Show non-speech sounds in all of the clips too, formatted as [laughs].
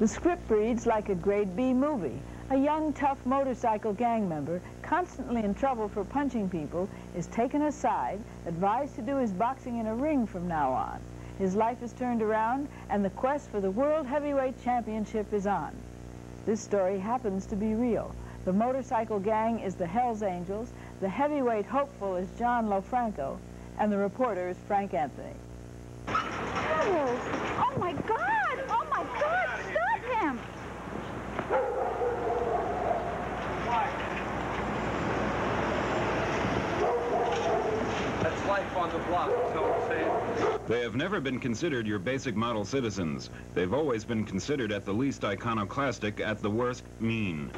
The script reads like a grade B movie. A young, tough motorcycle gang member, constantly in trouble for punching people, is taken aside, advised to do his boxing in a ring from now on. His life is turned around, and the quest for the World Heavyweight Championship is on. This story happens to be real. The motorcycle gang is the Hells Angels, the heavyweight hopeful is John LoFranco, and the reporter is Frank Anthony. Oh, oh my God! Oh my God! Stop him! That's life on the block, you know what I'm saying? They have never been considered your basic model citizens. They've always been considered at the least iconoclastic, at the worst mean.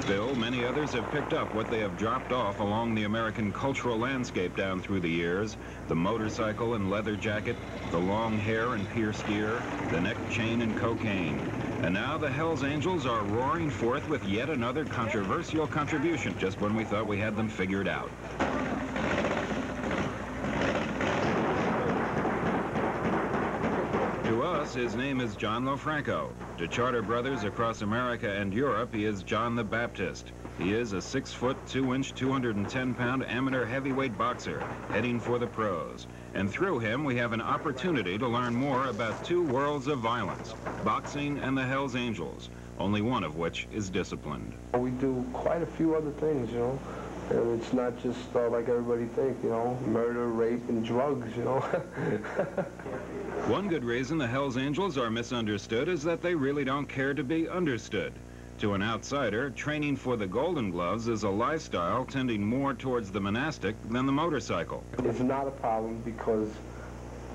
Still, many others have picked up what they have dropped off along the American cultural landscape down through the years. The motorcycle and leather jacket, the long hair and pierced ear, the neck chain and cocaine. And now the Hells Angels are roaring forth with yet another controversial contribution, just when we thought we had them figured out. His name is John LoFranco. To Charter Brothers across America and Europe, he is John the Baptist. He is a six foot, two inch, 210 pound amateur heavyweight boxer heading for the pros. And through him, we have an opportunity to learn more about two worlds of violence, boxing and the Hells Angels, only one of which is disciplined. We do quite a few other things, you know. And it's not just uh, like everybody think, you know, murder, rape, and drugs, you know. [laughs] One good reason the Hells Angels are misunderstood is that they really don't care to be understood. To an outsider, training for the Golden Gloves is a lifestyle tending more towards the monastic than the motorcycle. it's not a problem because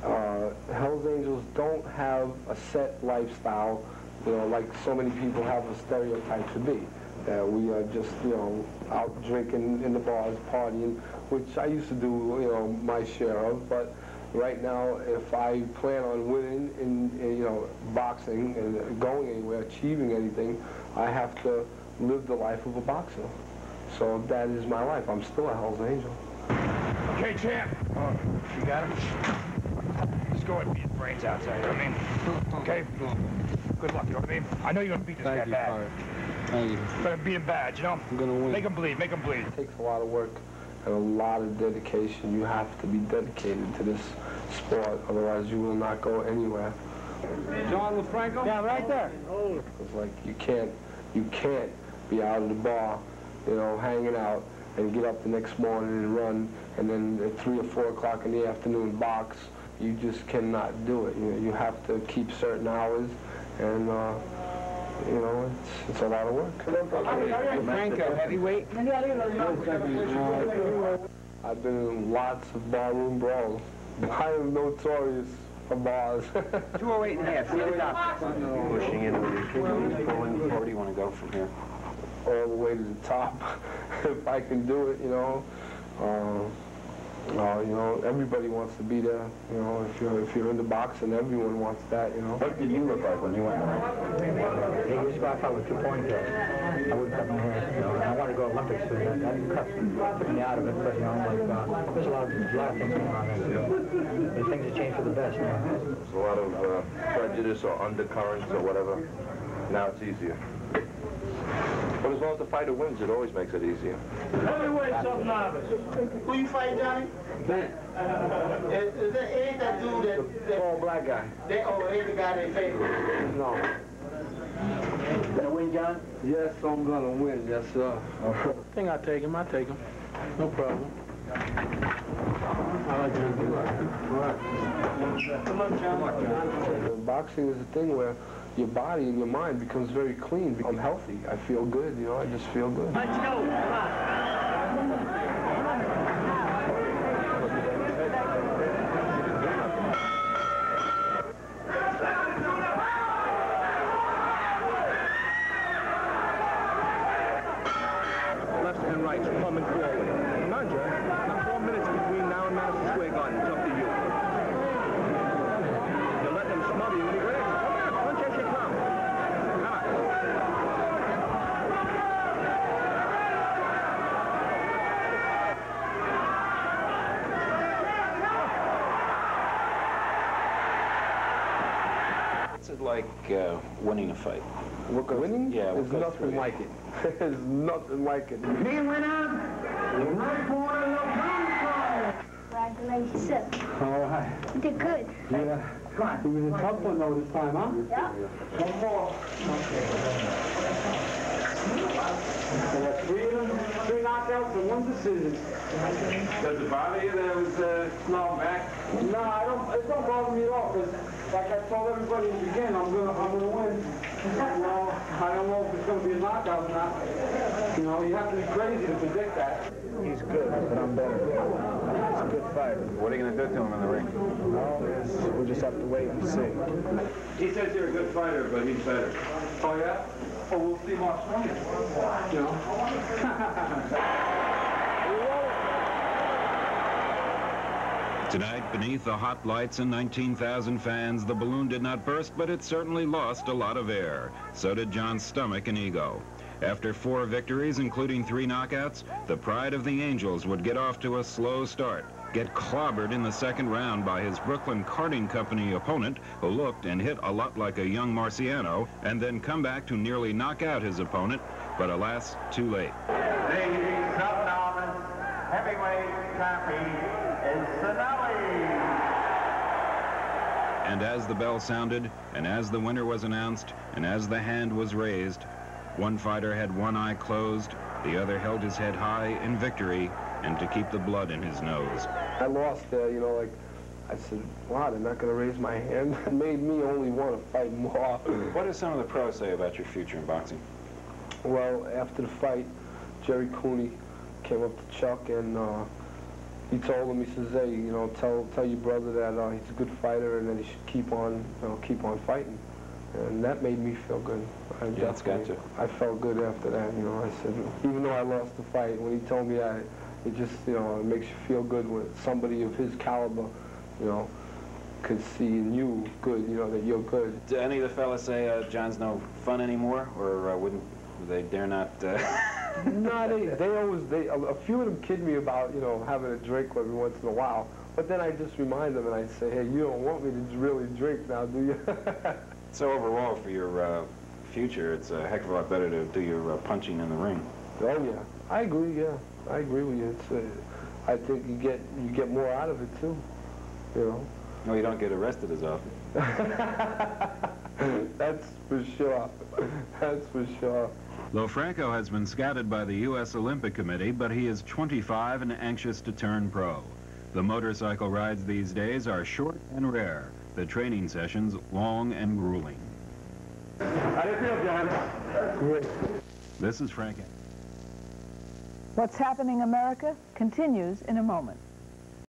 uh, Hells Angels don't have a set lifestyle, you know, like so many people have a stereotype to be. That we are just, you know, out drinking in the bars, partying, which I used to do, you know, my share of. But right now, if I plan on winning in, in you know, boxing and going anywhere, achieving anything, I have to live the life of a boxer. So that is my life. I'm still a Hells Angel. Okay, champ. Oh, you got him? Just go and beat brains outside, I mean? Okay? Good luck, you know what I mean? I know you're gonna beat this guy bad. Thank you. You're gonna beat him bad, you know? I'm gonna win. Make him bleed, make him bleed. It takes a lot of work and a lot of dedication. You have to be dedicated to this sport, otherwise you will not go anywhere. John LoFranco? Yeah, right there. It's like you can't, you can't be out of the bar, you know, hanging out and get up the next morning and run, and then at three or four o'clock in the afternoon box. You just cannot do it. You, know, you have to keep certain hours, and uh, you know, it's, it's a lot of work. LoFranco, heavyweight? I've been in lots of barroom brawls. I am notorious for bars. [laughs] 208 and a half, see the doctor. Pushing in with your pulling, where do you want to go from here? all the way to the top [laughs] if I can do it, you know. Uh, uh, you know, everybody wants to be there. You know, if you're if you're into boxing, everyone wants that. You know. What did you look like when you went there? Eight years ago, I fought with two ponytails. I wouldn't cut my hair. You know, and I wanted to go Olympics, and I didn't cut took me out of it. But you know, like uh, there's a lot of a lot of things going on there. And things have changed for the best now. There's a lot of uh, prejudice or undercurrents or whatever. Now it's easier. But as long as the fighter wins, it always makes it easier. Heavyweight sub-novice. Who you fight, Johnny? Ben. Uh, is, is that, it ain't that dude that, that Tall black guy. they, oh, ain't the guy they favorite? No. Gonna win, John? Yes, I'm gonna win. Yes, sir. I think I take him. I take him. No problem. I like Come on, John. Boxing is a thing where your body and your mind becomes very clean. I'm healthy. I feel good. You know, I just feel good. Let's go. Come on. Left and right, coming forward. Come on, John. Now four minutes between now and Madison Square Garden. It's up to you. You let them smother you when you grab them. Come on, punch as you come. Come on. Like uh, winning a fight? What goes, winning? Yeah, what There's goes nothing through like it. [laughs] There's nothing like it. Me winner, the right corner, the pound Congratulations. All right. You did good. Yeah. It was a tough one though this time, huh? Yeah. One more. Three, three knockouts and one decision. Does it bother you that it was uh, long back? No, I don't. It don't bother me at all because, like I told everybody in the beginning, I'm gonna, I'm gonna win. You know, I don't know if it's gonna be a knockout or not. You know, you have to be crazy to predict that. He's good, but I'm better. He's a good fighter. What are you going to do to him in the ring? Well, we'll just have to wait and see. He says you're a good fighter, but he's better. Oh yeah? Oh, we'll see March 20th. You know. Tonight, beneath the hot lights and 19,000 fans, the balloon did not burst, but it certainly lost a lot of air. So did John's stomach and ego. After four victories, including three knockouts, the pride of the Angels would get off to a slow start, get clobbered in the second round by his Brooklyn Karting Company opponent, who looked and hit a lot like a young Marciano, and then come back to nearly knock out his opponent, but alas, too late. The sub-novice heavyweight champion is Sinelli. And as the bell sounded, and as the winner was announced, and as the hand was raised, one fighter had one eye closed, the other held his head high in victory and to keep the blood in his nose. I lost there, you know, like, I said, wow, they're not going to raise my hand. [laughs] It made me only want to fight more. [clears throat] What does some of the pros say about your future in boxing? Well, after the fight, Jerry Cooney came up to Chuck and uh, he told him, he says, hey, you know, tell tell your brother that uh, he's a good fighter and that he should keep on, you know, keep on fighting. And that made me feel good. I Yeah, it's got definitely- I felt good after that, you know. I said, even though I lost the fight, when he told me that, it just, you know, it makes you feel good when somebody of his caliber, you know, could see in you good, you know, that you're good. Do any of the fellas say uh, John's no fun anymore, or uh, wouldn't they dare not? Uh... [laughs] no, they, they always, they, a, a few of them kid me about, you know, having a drink every once in a while. But then I just remind them and I say, hey, you don't want me to really drink now, do you? [laughs] so overall, for your uh, future, it's a heck of a lot better to do your uh, punching in the ring. oh, yeah. I agree, yeah. I agree with you. It's, uh, I think you get, you get more out of it, too, you know. No, you don't get arrested as often. [laughs] That's for sure. That's for sure. Lofranco has been scouted by the U.S. Olympic Committee, but he is 25 and anxious to turn pro. The motorcycle rides these days are short and rare, the training sessions long and grueling. How do you feel, John? Great. This is Frank. What's happening America continues in a moment.